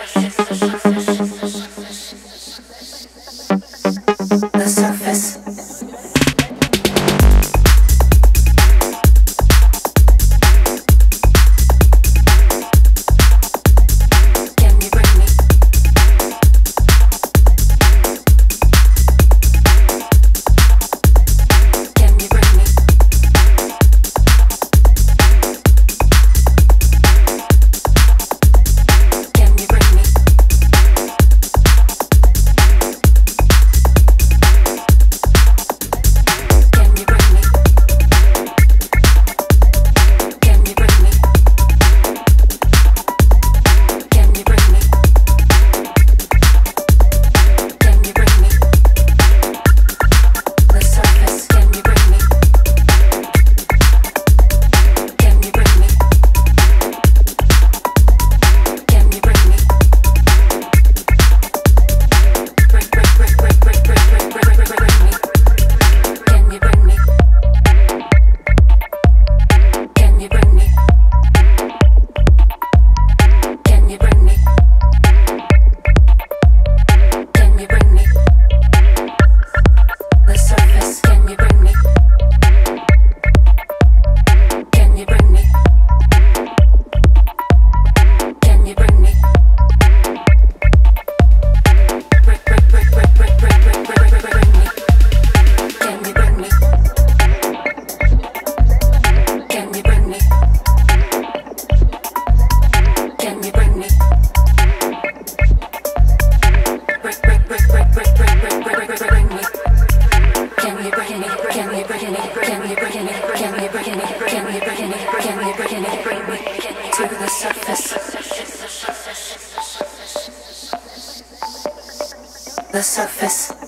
Sister, sister, sister. Surface. The surface.